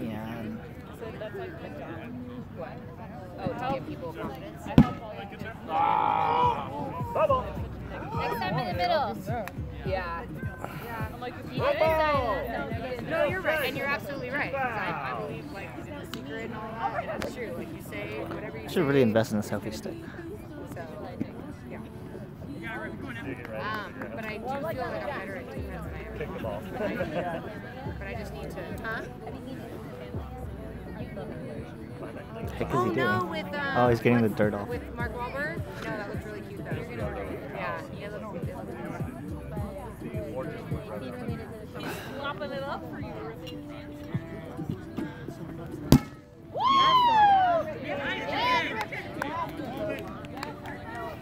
and Oh, to give people confidence. Bubble. Next time in the middle. Yeah. I'm like, you No, did no, you're right, and you're absolutely right. 'cause I, I believe like in the secret and all that, and that's true. Like you say, whatever you should really invest in a selfie stick. So, yeah. Um, but I do feel like I'm better at defense than I am. Kick the ball. But I just need to. Huh? Heck is Oh he doing? no, with um, Oh, he's getting the dirt off. With Mark Wahlberg. No, that looks really cute though. Yeah, yeah, it looks, it looks nice. Slopping it up for you.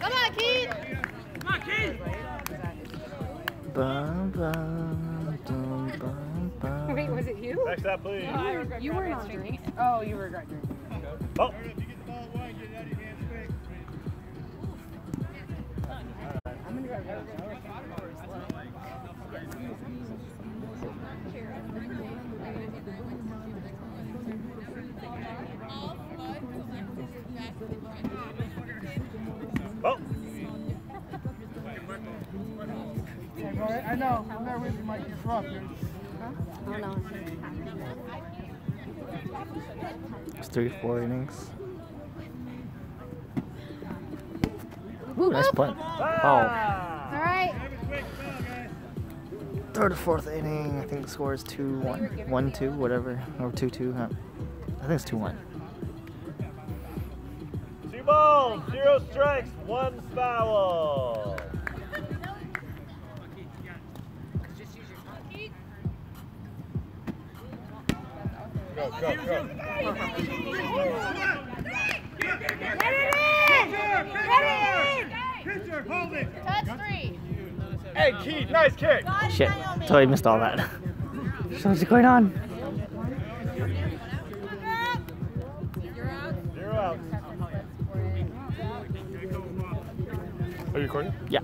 Come on, Keith. Bum, bum, was it you? Next up, please. Oh, no, You you were not drinking. It. Oh, you were drinking. It. Oh. If you get the ball wide in out of hand spike. Oh. I know. I'm there with you, Mike. You're rough, dude. Oh no. It's three, four innings. Ooh, nice punt. Oh, All right. third or fourth inning. I think the score is 2 1. 1 2, whatever. Or 2 2. Huh? I think it's 2 1. Two balls, zero strikes, one foul. Go, go, go. Touch three. Hey, Keith, nice kick. Shit. Totally missed all that. so what's going on? Zero out. Are you recording? Yeah.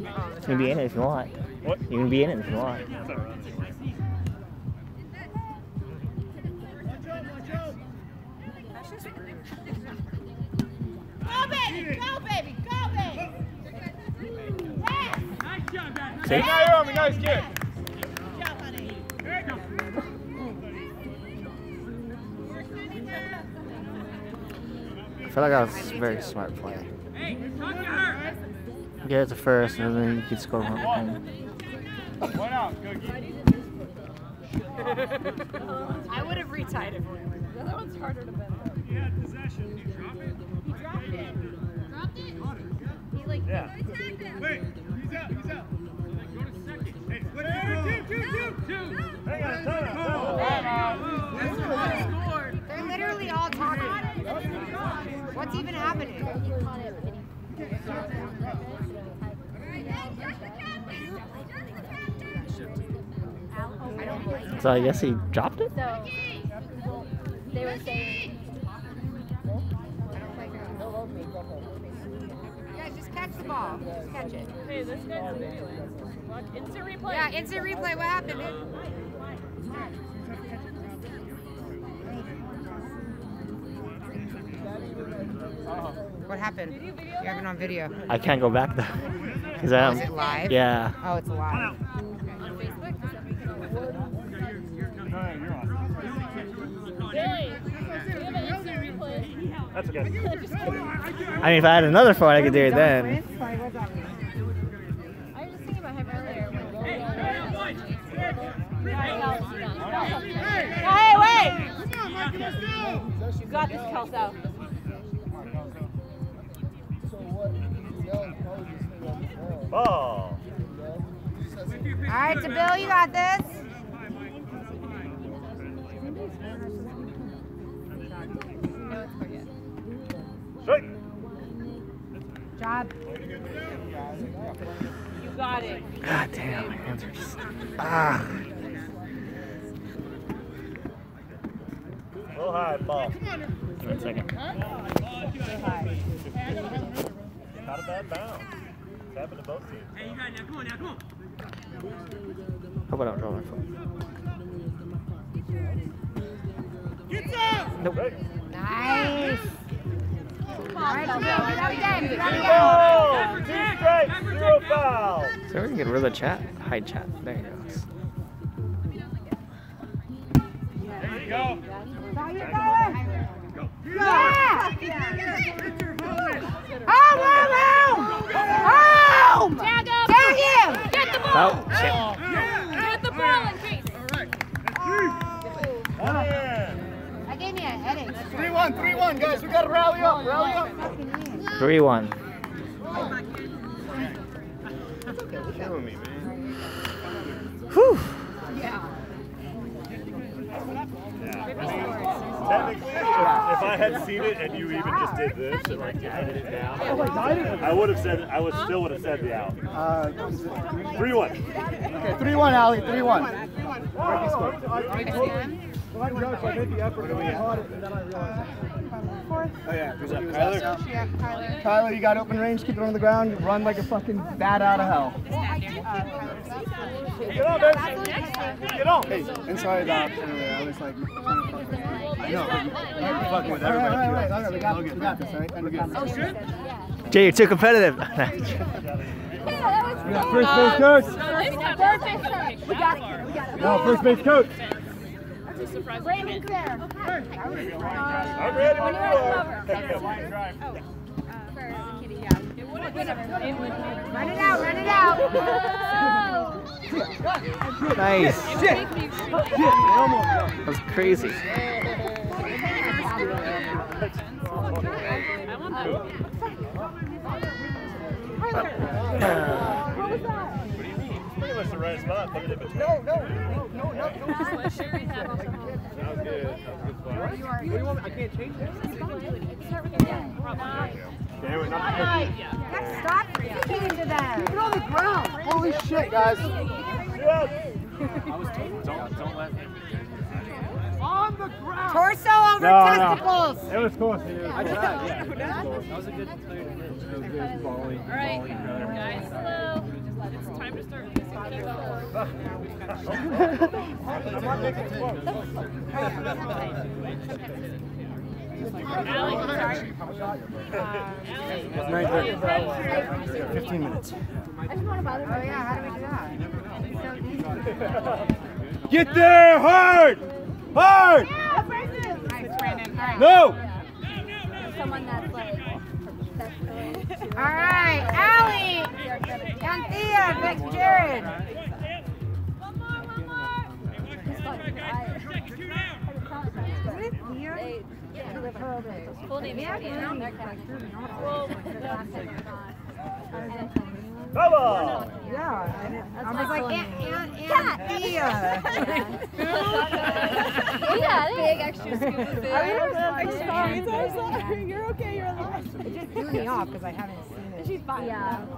You can be in it if you want. What? You can be in it if you want. See? Hey, Naomi, nice kick. I feel like that was a very smart play. Get it to first, and then you can score one. one. One out. I would have retied it for you. The other one's harder to bend. He had possession. Did you drop it? He dropped it. Dropped it? He like. Yeah. Wait, he's out, he's out. They're literally all talking. What's even happening? I don't like So I guess he dropped it? So they were saying. Yeah, just catch the ball. Just catch it. Hey, this guy's a video. Watch instant replay. Yeah, instant replay. What happened? What happened? You have it on video. I can't go back though. Cause I Oh, am. is it live? Yeah. Oh, it's live. on Facebook. No, no, you're on. Billy, do you have an instant replay? That's okay. Just kidding. I mean, if I had another phone, I could do it then. Hey, wait! You got this, Kelso. Ball. All right, to Bill, you got this. Strike. Job. You got it. God damn, my hands are just. Ah. A little high, ball. One second. Not a bad bounce. It's happened to both teams. Hey, you got it now. Come on now, come on. Hope I don't draw my phone. Nope. Nice. All right, Joe, get out again. Get out again. two strikes, zero fouls. So we can get rid of the chat. Hide chat. There you go. There you go. How you going? Yeah. Oh, wow, wow. Oh! Tag him. Tag him. Get the ball. Oh, shit. Get the ball in case. One in. That gave me a headache. 3-1, 3-1, guys. We gotta rally up, rally up. 3 1. Killing me, man. Whew. Technically, if I had seen it and you even just did this and like edited it down, I would have said I would still would have said the out. Uh, Three one. okay, 3-1, Allie, 3-1. Oh yeah, who's that? Kyler? Kyler, you got open range, keep it on the ground, you run like a fucking bat out of hell. Get on, baby. Get on. Hey, and sorry about earlier, I was like trying to fuck with you. I know, but you- you're fucking with everybody. All right, all right, we got, we got this, all right? We're good. Jay, you're too competitive. We got first base coach. We got it. We got it. No, first base coach. Brandon's there. Uh, I'm ready. When you Run it out, run it out. nice. That was crazy. The right spot. Put it in between. No, no, no, no, no. Sounds good. That was good spot. I can't change it. Damn it, not Stop kicking into them. Get on the ground. Holy shit, guys. Two outs. Torso over No, no. testicles. It was close. It was close. tried, yeah. That was a good play. Good volley. All right, guys, slow. It's time to start missing I'm not making it close. Nine Fifteen minutes. I just want to bother Oh yeah, how do we do that? It's so easy. Get there hard! Hard! Yeah, Brandon. Nice, Brandon. All right. No! Someone that's like. All right, Allie. Anthea, Big Jared. Full name Come on! Yeah, I was like, Aunt, Aunt, Anthea. Yeah, big extra scoop of food. You're okay, you're alive. It just threw me off because I haven't seen it. She's fine. Yeah.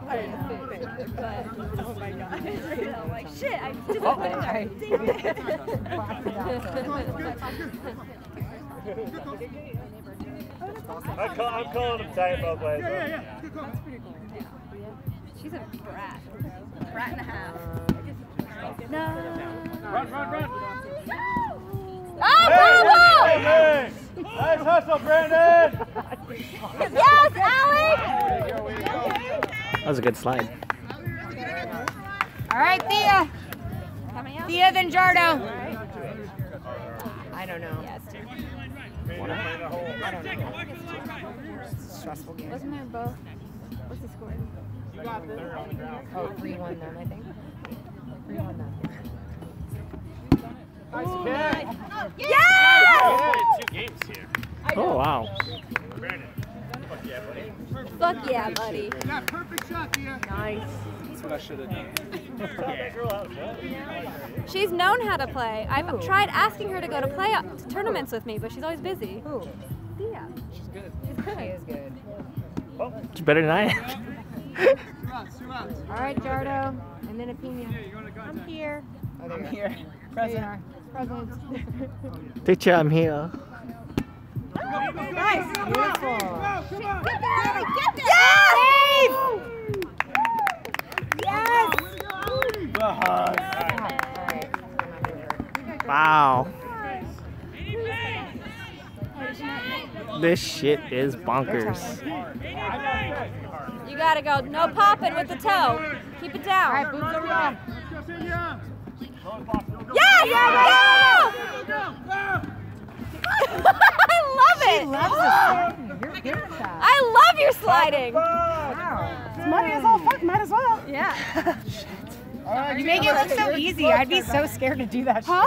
oh my god. I'm like, shit, I just oh, I call, I'm calling him tight both ways. Yeah, yeah, yeah. Good call. She's a brat. Brat and a half. Run, run, run. Oh, Hey, hey, hey. Nice hustle, Brandon! Yes, Alex! That was a good slide. All right, Thea. Thea, then Jardo. I don't know. I don't know. Stressful game. Wasn't there both? What's the score? You got this. Oh, 3 1 then, I think. 3 1 then. Yes! Two games here. Oh, wow. Brandon. Fuck yeah, buddy. Fuck yeah, buddy. Yeah, perfect shot, Thea. That's what I should have done. That girl out of She's known how to play. I've tried asking her to go to play uh, to tournaments with me, but she's always busy. Who? Yeah. She's good. She is good. It's better than I am. Two outs, two outs. All right, Jardo. And then Apina. You want to go? I'm here. Oh, I'm here. Present. Present. Teacher, I'm here. Nice. Beautiful. Go, come on. Yes! Yes! The hug. Wow. This shit is bonkers. You gotta go. No popping with the toe. Keep it down. All right, boots over there. Yes! Yeah, I love it. Loves the You're good. I love your sliding. It's money as all fuck. Might as well. Yeah. You make it look so easy. I'd be so scared to do that. Huh?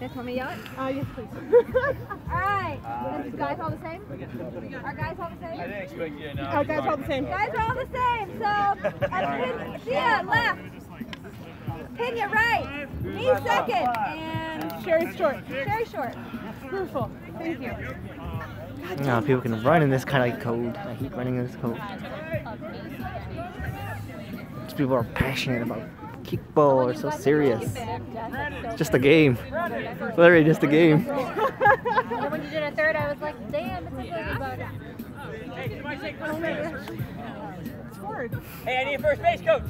This want me yell it? Oh yes, please. All right. Are guys all the same? Are guys all the same? Oh, guys, all the same. Guys are all the same. So, uh, Sia left. Pena right. Me second. And Sherry short. Sherry short. Beautiful. Thank you. No, people can run in this kind of code. I hate running in this code. These people are passionate about kickball or so serious. It's just a game. It's literally just a game. And when you did a third, I was like, damn, it's a good about it. Hey, I need a first base coach.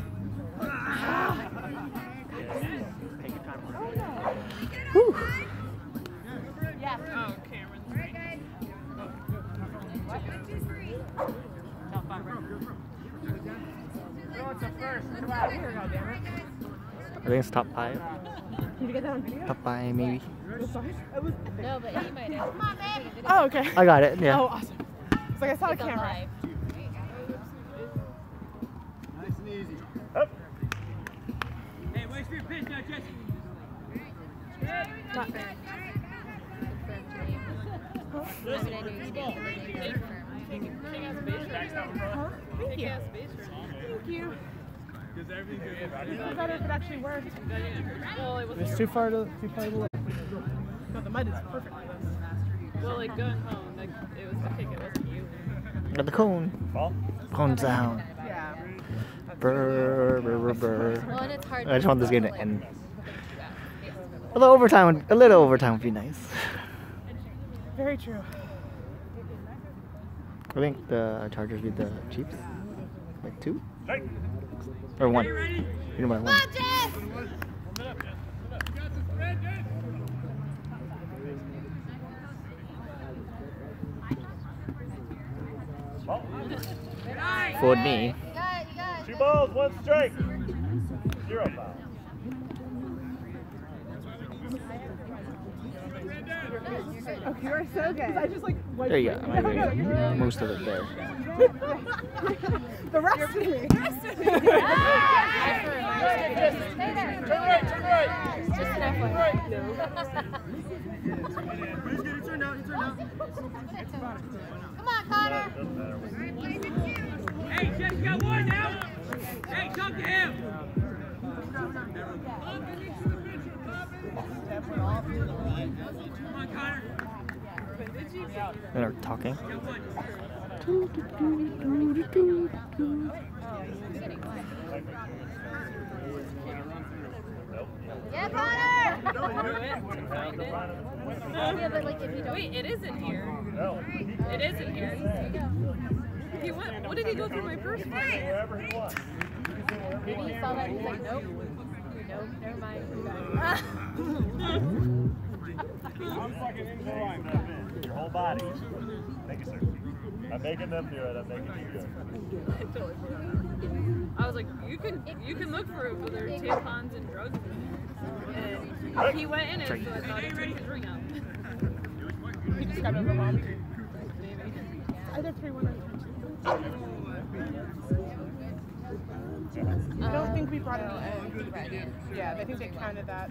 I think it's top five. Did you get that on video? Top five, maybe. No, but he might have. Oh, okay. I got it. Yeah. Oh, awesome. It's like I saw the camera. Nice and easy. Hey, wait for your pitch now, Jesse. Not fair. Thank you. Thank you. It was better if it actually worked. It's too far to too far to look. No, the mud is perfect. Well, like going home, like it was the kick, it wasn't you. Got the cone. Ball. Cone down. Yeah. Brr, brr, brr, brr. Well, and it's hard. I just want this game to end. Although overtime, a little overtime would be nice. Very true. I think the Chargers beat the Chiefs. Like two Strike. Or one. You know by one. Ball. For me. Two balls, one strike. Zero foul. Oh, you are so good. I just like wiped There you go. it. I'm agree. Most of it there. The rest of me. Turn right, turn right. Just an FYI. Come on, Connor. Doesn't matter. Hey, Jesse got one now. Hey, talk to him. Come on, Connor. They're talking. Yeah, Connor. Yeah, but like if you don't. Wait, it is in here. No. It isn't here. He went. What did he go through my purse for? Wherever he wants. Maybe he saw that and he's like, nope. Nope, never mind. Your whole body. Thank you, sir. I'm making them do it. I'm making you do it. I was like, you can you can look for it, but there are tampons and drugs in there. And he went in it, so I thought he took his ring out. He just got overwhelmed. Either 3 1 or 3 2. I don't think we brought it in. Yeah, I think they counted that.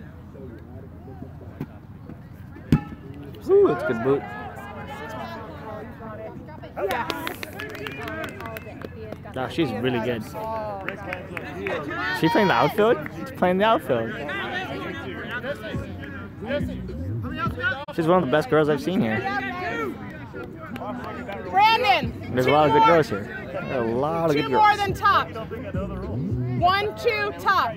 Ooh, it's a good boot. No, she's really good. She playing the outfield? She's playing the outfield. She's one of the best girls I've seen here. Brandon! There's a lot of good girls here. A lot two of good more than top. One, two, top.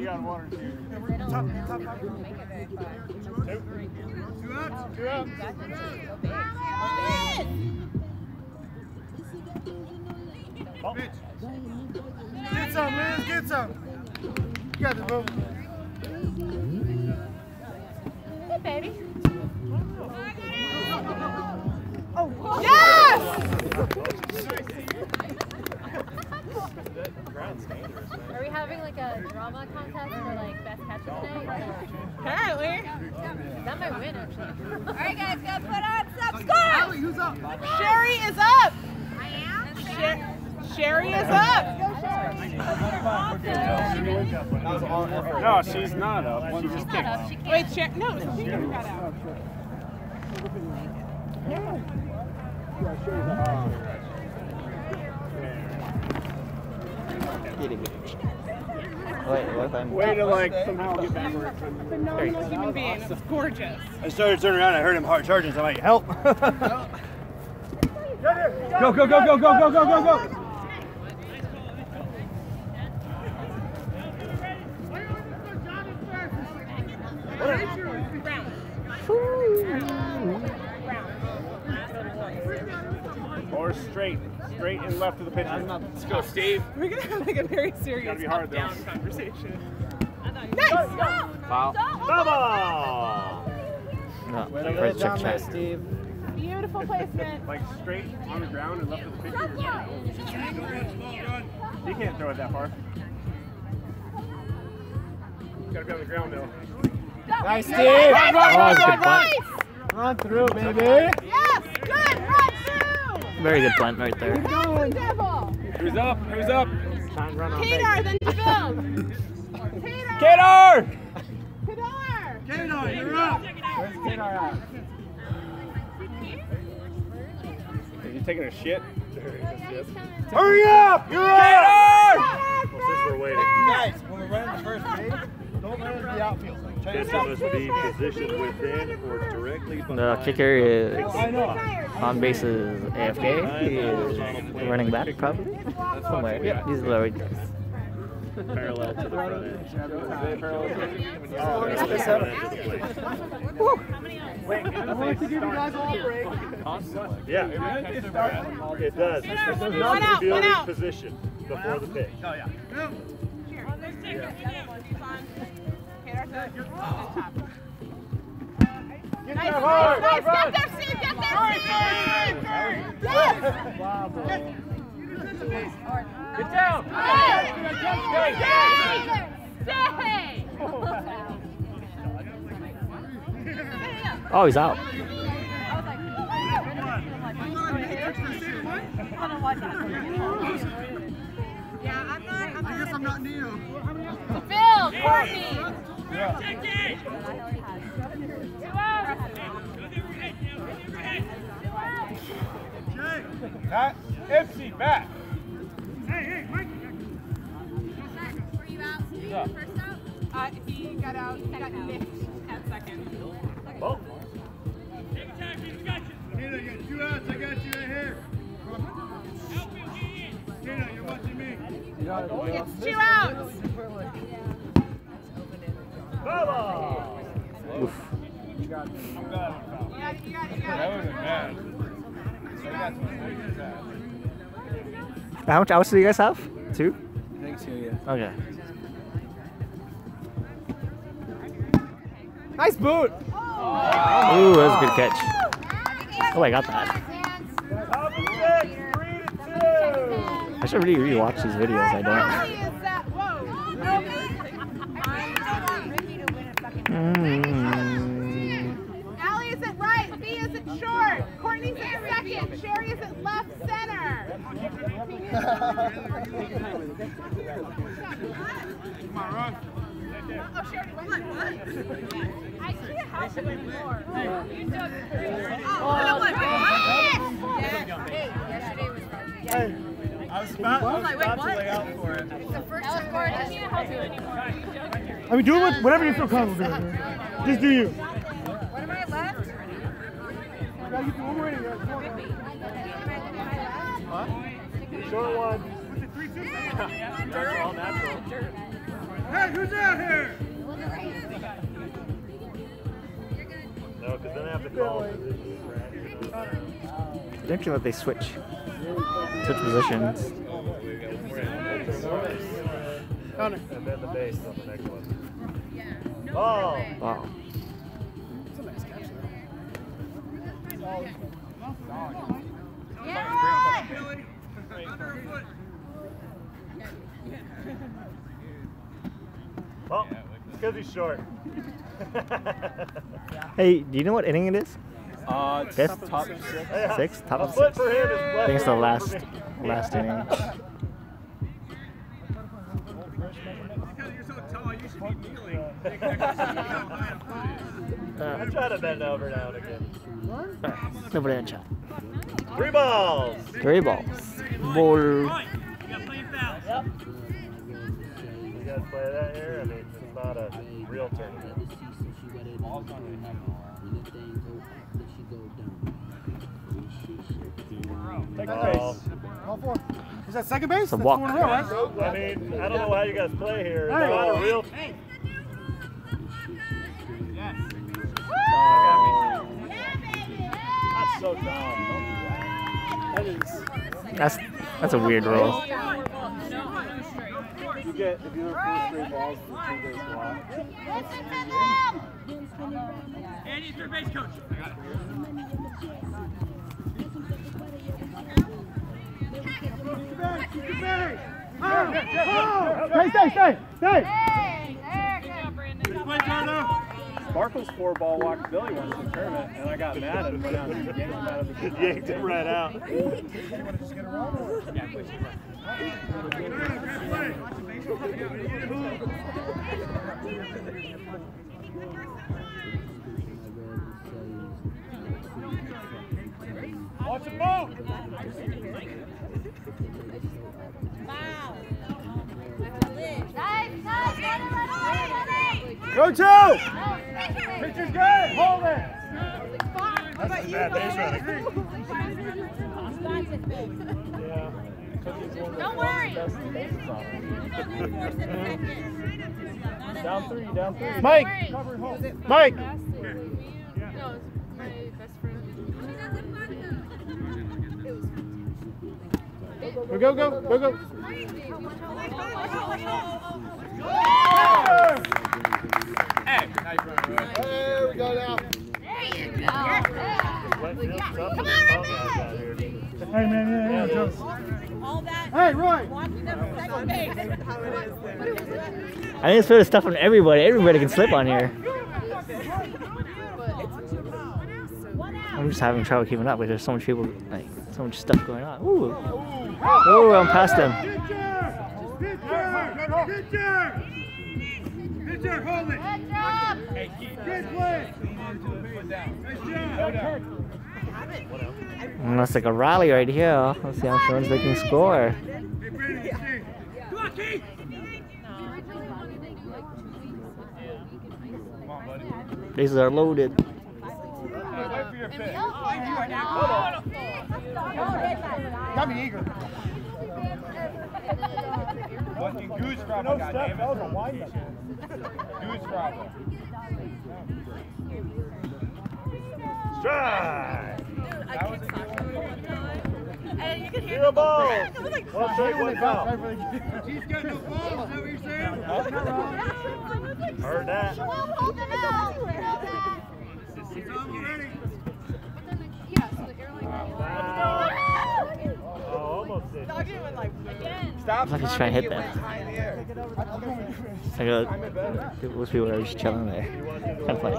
Get some, man. Get some. You got the vote. Hey, baby. Oh, yes! Are we having like a drama contest for like best catch of the night? Apparently. That might win actually. All right, guys, go put on some score. who's up? Sherry is up. I am. Sher- Sherry is up. That was all effort. No, she's not up. She just Shut up, she can't. Wait, Sher- no, she never got out. Wait, what time? Way to like somehow get back where it's Phenomenal human being. It's gorgeous. I started turning around. I heard him hard charging. So I'm like, help. go, go, go, go, go, go, go, go, go. Or straight, straight and left of the pitcher. Let's go, Steve. We're gonna have like a very serious Gotta be hard, up-down though. conversation. Foul. Bubba! No, Way to for lay it check down there, check. Steve. Beautiful placement. Like straight on the ground and left of the pitcher. You can't throw it that far. Gotta be on the ground though. Nice, Steve. Oh, that's a good punt. Run through, baby. Yes, good, run through. Very good punt right there. Devil. Who's up? Who's up? Time to run on base. Peter, then Deville. Peter. Kedar! Kadar. Kadar, you're up. Where's Kadar at? Are you taking a shit? Hurry up! You're Kedar! up. Well, since we're waiting, Guys, when we're running the first base, don't run into the outfield positioned within or directly. The kicker is on bases AFK. He is running back probably. Somewhere. Yep, he's lower. Parallel to the front Yeah, it does. It does not position before the pitch. Oh yeah. Nice, nice, nice. Get there, Steve. Get there, Steve. Yes. Get down! Stay. Stay. Stay. Oh, he's out. Yeah, I guess I'm not new. Phil, Courtney. Not empty back. Hey, hey, Mike. Were you out? Were you first out? Uh, he got out. He got nicked at second. Both. Take time, we got you. Nina, you got two outs. I got you right here. Help me, Nina, you're watching me. It's two outs bad. How much outs do you guys have? Two? Thanks, you. Yeah. Okay. Nice boot. Ooh, that was a good catch. Oh, I got that. Top of six, three to two. I should really rewatch these videos. I don't. Allie is that. Whoa. Mm. Allie is at right. B is at short. Courtney's at second. Sherry is at left center. Come on, run. Oh, Sherry, what? What? I can't help it anymore. You took. Oh, what? What? Hey, yesterday was Hey, I was about, I was wait, about what? to lay out for it. the first time. I can't help you anymore. I mean, do it whatever you feel comfortable doing. Just do you. What am I left? Gotta get the one more inning, guys. Come on. Short one. That's all natural. Hey, who's out here? No, because then I have to call positions, don't you love they switch switch positions? Connor. And then the base on the next one. Yeah. Oh. Wow. Yeah! Well, it's because he's short. hey, do you know what inning it is? Uh, Fifth? top six. Yeah. Six? Top of six. for him I think it's the left last hand last inning. Because you're so tall, you should be kneeling. Take an extra seat down high and put it. I try to bend over now and again. Nobody in chat. Three balls. Three balls. Ball. Right. You got playing fouls. You guys play that here? I mean, it's not a real tournament. Second Oh. base. All four. Is that second base? It's a That's walk. four in a row, right? I mean, I don't know how you guys play here. It's Hey. not a real. That's so dumb. That is. That's that's a weird rule. You get if you have four straight balls for two base block. Andy, third base coach. I got it. Stay, stay, stay, stay. Play, Carlo. Sparkles four ball walked Billy once in the tournament, and I got mad at him. Went out and yanked him out of the Just yanked him right out. Watch him move. Go two. Pitcher's good. Hold it. That's a bad base running. Don't worry. Down three, down three. Mike. Mike. No, it's my best friend. Go, go, go, go, go. There we go now. Hey, man, yeah, yeah, Joe. Hey, Roy. I think it's fair to stuff on everybody. Everybody can slip on here. I'm just having trouble keeping up. Like there's so much people, like so much stuff going on. Ooh. Ooh, I'm past them. Pitcher! Pitcher! Pitcher, hold it. Good play. Nice job. And that's like a rally right here. Let's see how much runs they can score. Hey, Brandon, stay. Come on, Keith. Bases are loaded. Got me eager. Goose crop, God damn it. That was a wind Goose crop. Strike. I kicked Sasha one time, and you could hear Zero the balls. crack. I was like, One strike, one foul. He's got no balls, is that what you're saying? Heard that. He's on already. Stop. Like he's trying to hit that. High in the air. Like uh, most people are just chilling there. Kind of funny.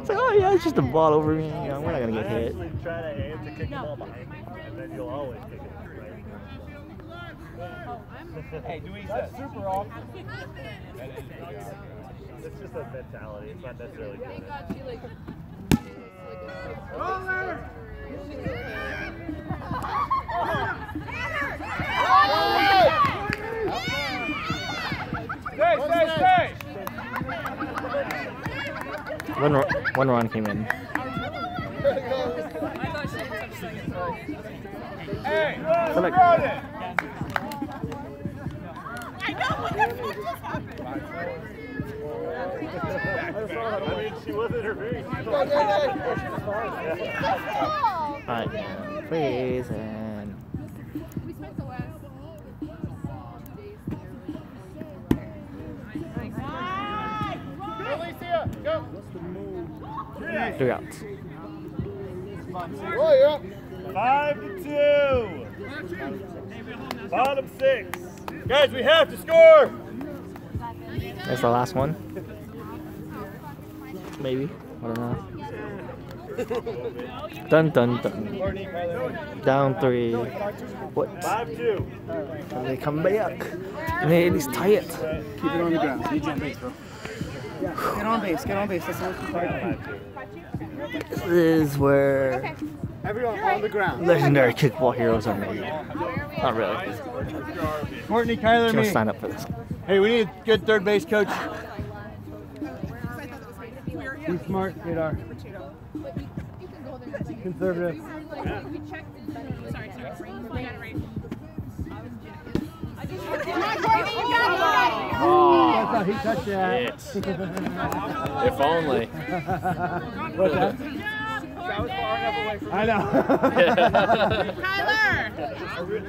It's like, oh yeah, it's just a ball over me. You know, we're not gonna get I hit. actually try to aim to kick the ball behind me, and then you'll always kick it right. Hey, do what he says. super off. It's just a mentality. It's not necessarily thank good. God One one run came in. Hey, throw it. I mean, she wasn't interfering. Alright, please We spent the last two days there. Alicia, go. three outs. You're up. Five to two. Bottom six. Guys, we have to score. That's the last one. Maybe. I don't know. Dun dun dun. Down three. What? Five two. Can they come back? Can they at? Keep it on the ground. Bro. Get on base. Get on base. That's what's required. This is where Everyone on the ground. legendary kickball heroes are made. Not really. Courtney, Kyler, Just gonna me. sign up for this. Hey, we need a good third base coach. Be smart, Radar. Conservative. That's oh. how he touched that. Yes. if only. What's that? I know.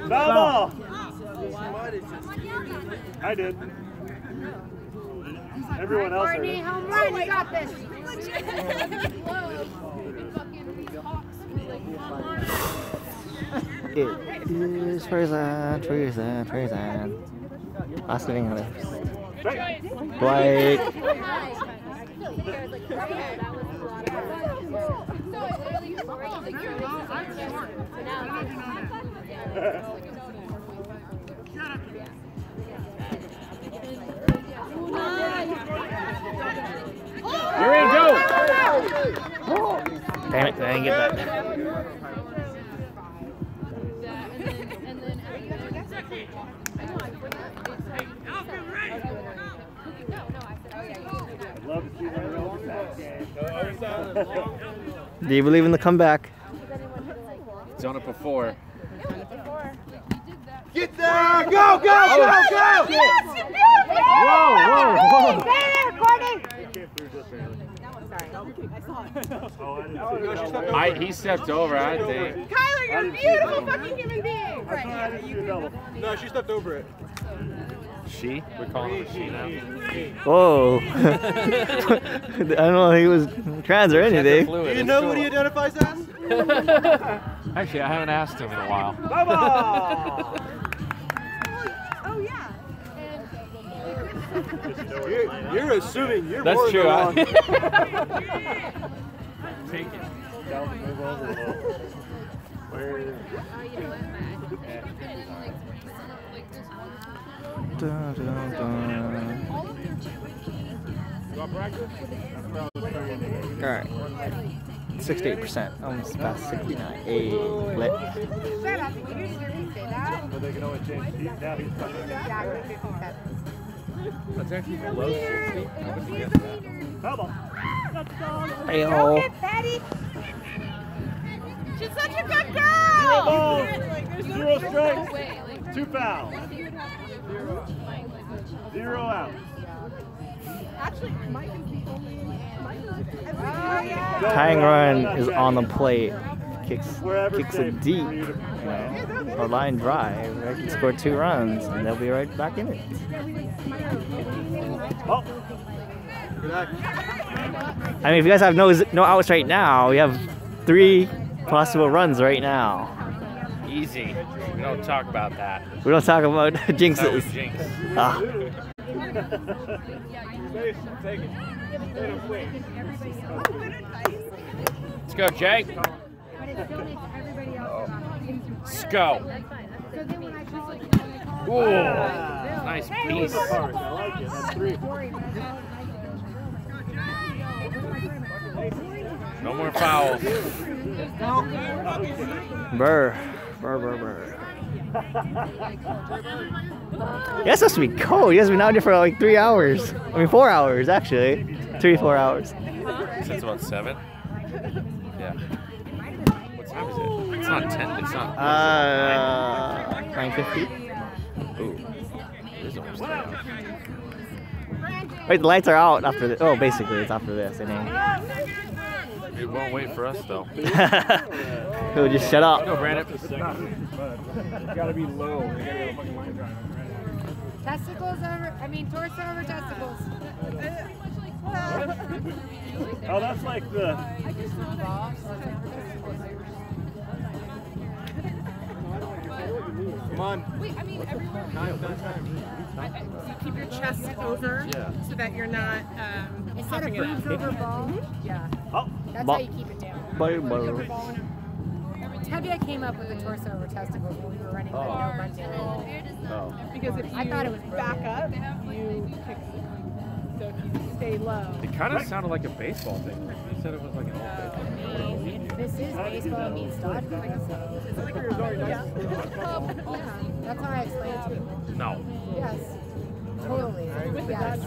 Foul ball. I did. Everyone else heard home run, you got this. It is Tarzan, Tarzan, Tarzan. Last inning of this. Dwight. You're in, go! Damn it, I didn't get that. Love Do you believe in the comeback? Done it before. Get there! Go, go, go, go! Oh. Whoa, whoa, whoa. Stay there, Courtney. Came through just barely. Oh, I didn't see it. I, he stepped over, I think. Kyler, you're a beautiful fucking human being. I thought I didn't see a double. No, she stepped over it. She? We're calling her she now. Whoa. I don't know if he was trans or anything. Do you know cool. what he identifies as? Actually, I haven't asked him in a while. Foul ball. Oh, yeah. You're, you're assuming you're That's more true. than I, wrong. Take it. Tell them to move over a little. Where? Dun, dun, dun. Alright. 68%. Almost past 69. Hey, lit. Shut up. Did you hear me say that? But they can only change. He, now he's coming. Yeah, I'm 57. That's actually below 60. Nobody gets that. Foul. Hey, Go ho. get Patty. She's such a good Zero girl. balls. Zero strikes. Two fouls. Zero out. Actually, Mike is the only. Oh. Tying run is on the plate. Kicks Wherever kicks safe it deep. for you to You play. know, or line drive. They can score two runs and they'll be right back in it. Oh, I mean, if you guys have no no outs right now, you have three possible runs right now. Easy. We don't talk about that. We don't talk about That's how we jinxes. jinx. Ah, Let's go, Jake. Let's go. Ooh, nice piece. Park. I like it. That's three. No more fouls. burr, burr, burr, burr. Yeah, it's supposed to be cold. You guys have been out here for like three hours. I mean, four hours actually. Three, four hours. Since about seven. Yeah. What time is it? It's not ten. It's not. Uh, 950. Ooh. It is almost 10. Wait, the lights are out after this. Oh, basically, it's after this inning. It won't wait for us though. He'll just shut up. Go, Brandon. gotta be low. Gotta be a fucking line drive. Testicles over, I mean, torso over testicles. Oh, that's like the. Come on. Wait, I mean, everyone. I- I- You keep your chest over Yeah. so that you're not um, Instead of puffing it up. bruised over ball, yeah. Oh. That's Ball. how you keep it down. Ball, Put ball. your ball in it. Tevye came up with the torso over testicles when we were running the no Monday. Oh. Because if you I thought it was back up, you kick. So if you stay low. It kind of sounded like a baseball thing. You said it was like an all baseball. This is baseball meets dodgeball. So. Yeah. That's how I explained it to you. No, Yes. Totally. Yes.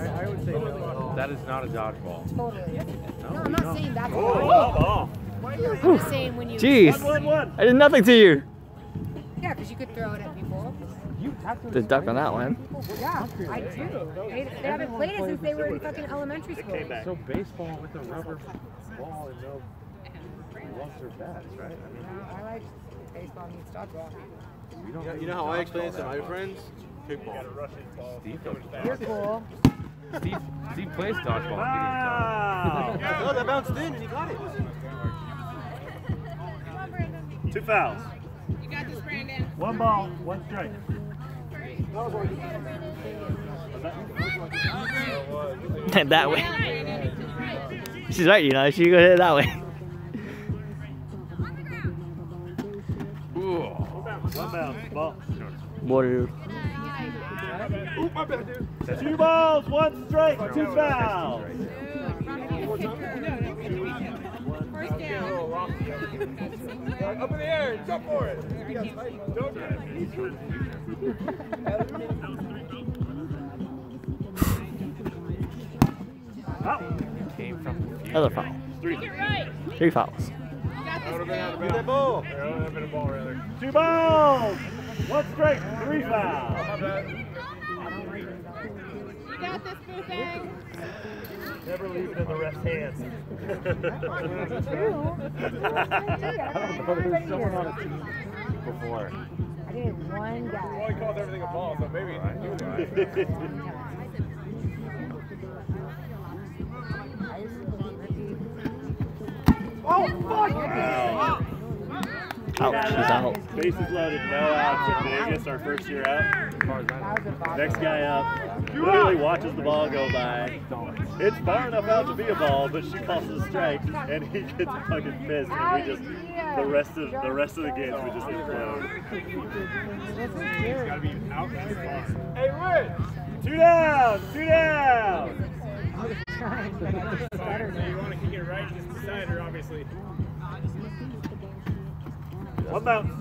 that is not a dodgeball. Totally. No, I'm not saying that's Oh, wrong. oh, oh. I'm just saying when you. Jeez. One, one, one. I did nothing to you. Yeah, because you could throw it at people. you have The duck on that one. Yeah, I do. They, they haven't played it since they were in fucking elementary school. So baseball with a rubber ball and no gloves or bats, right? I mean, No, I like baseball meets dodgeball. we don't You know, you know how I explain it to my friends? Kickball. way. Steve goes You're cool. Steve, Steve plays dodgeball. Ah! Wow. No, that bounced in and he got it. Two fouls. You got this, Brandon. One ball, one strike. that way. She's right, you know. She go hit it that way. One bounce. Ball. Water. Two balls, one strike, two fouls. First down. Up in the air, jump for it. Don't Out. Came from confusion. Another foul. Three. Three fouls. Get that ball. There, that would have been a ball rather. Two balls, one strike, three fouls. You got this, Boo Never leave it in the ref's hands. Before. I did one guy. Well, he called everything a ball, so maybe he knew that. Oh, Ouch, she's out. Bases loaded, no outs in Vegas, our first year out. Next guy up, literally watches the ball go by. It's far enough out to be a ball, but she calls a strike, and he gets fucking pissed, and we just the rest of the rest of the games we just implode. Hey, Rich! Two down, two down. You want to kick it right, just beside her, obviously. One bounce.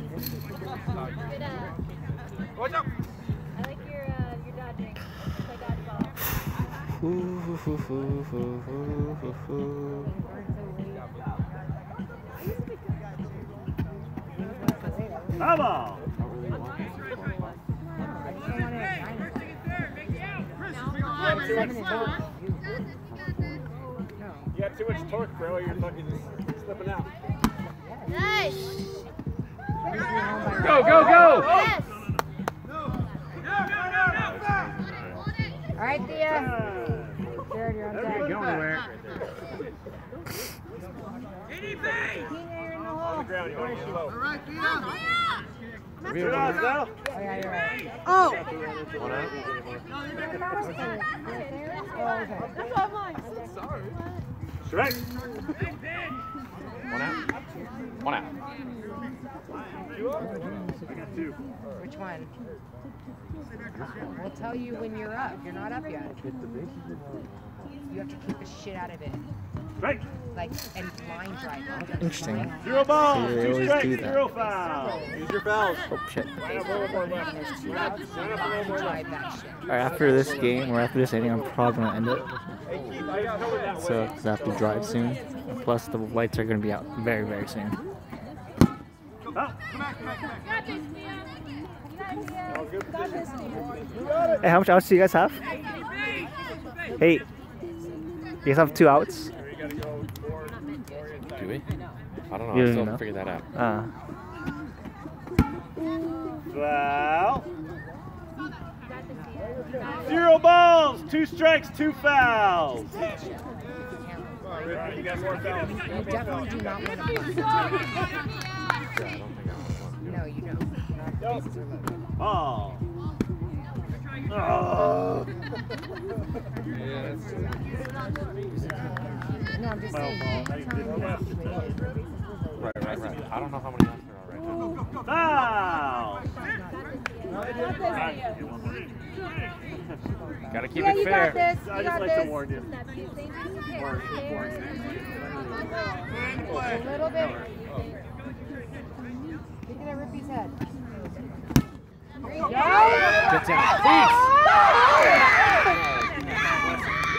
Watch out! I like your, uh, your dodging. Play dodgeball. Ooh, hoo, hoo, hoo, hoo, hoo, hoo. Come on. You got too much torque, bro. You're fucking slipping out. Nice. Go, go, go! Yes. All right, Thea. Jared, you're on deck. Everybody back. On the ground, you want to get low. Two outs now. Oh, yeah, you're right. One out. Oh, That's all mine. Strike. One out. One out. I got two. Which one? We'll tell you when you're up. You're not up yet. You have to keep the shit out of it. Strike. Like, and line drive. Interesting. Zero balls, They two always strikes, do that. zero fouls. Use your fouls. Oh shit. Line up a little more left. There's two outs. Line drive that shit. Alright, after this game or after this inning, I'm probably gonna end it. So, 'cause I have to drive soon. Plus, the lights are gonna be out very, very soon. Hey, how much outs do you guys have? Hey, you guys have two outs? Do we? I don't know. You I still know? haven't figured that out. Uh, Foul. Zero balls, two strikes, two fouls. You got fouls. Definitely do not want to Yeah, I don't think I do know, you know. The bases are loaded. Ball. Oh. No, I'm just saying. ball. that's They how didn't many have to bases touch. are loaded. Right, right, right. I don't know how many outs there are right now. Foul. Gotta keep Yeah, it fair. got. I just got like this. to warn you. Warn, warn. A little bit. Look at that Rippy's head. Get down, please.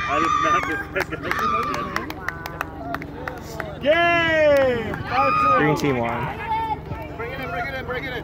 I did not expect. Game! Green team won. Bring it in, bring it in, bring it in.